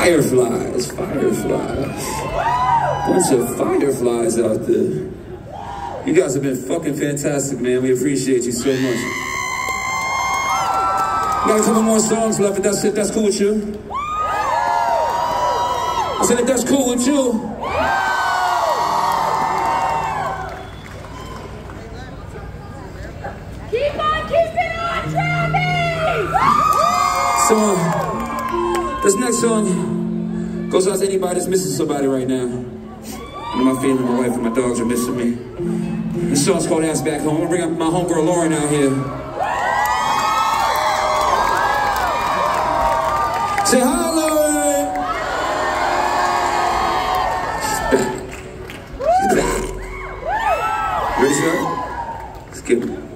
Fireflies, fireflies. Bunch of fireflies out there. You guys have been fucking fantastic, man. We appreciate you so much. Got a couple more songs left, if that's, if that's cool with you. I said, if that's cool with you. Keep on keeping on, Travis! So, this next song goes out to anybody that's missing somebody right now. And my feeling, my wife and my dogs are missing me. This song's called Ass Back Home. I'm gonna bring up my homegirl Lauran out here. Say hi, Lauran! She's back. She's back. Ready, sir? Let's get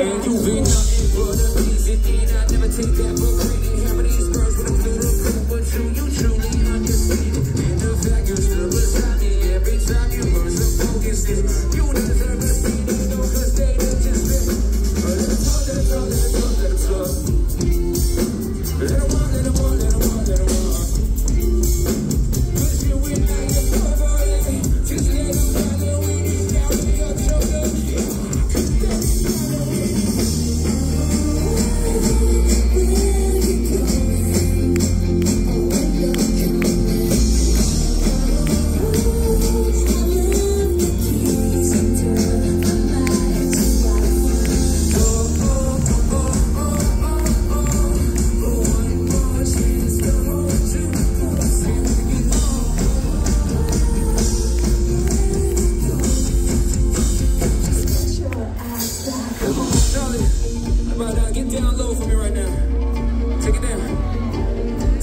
And you be nothing but a piece of it. I never take that for granted. Of these girls with a little print, but you, you truly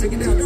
Second half.